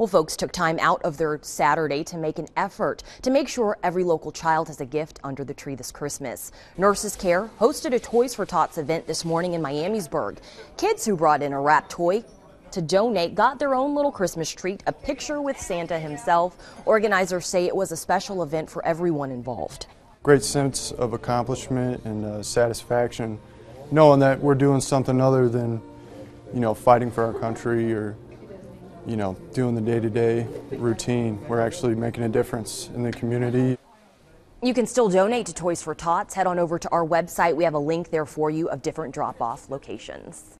Well, folks took time out of their Saturday to make an effort to make sure every local child has a gift under the tree this Christmas. Nurses Care hosted a Toys for Tots event this morning in Miamisburg. Kids who brought in a wrapped toy to donate got their own little Christmas treat, a picture with Santa himself. Organizers say it was a special event for everyone involved. Great sense of accomplishment and uh, satisfaction knowing that we're doing something other than, you know, fighting for our country or, you know, doing the day-to-day routine. We're actually making a difference in the community. You can still donate to Toys for Tots. Head on over to our website. We have a link there for you of different drop-off locations.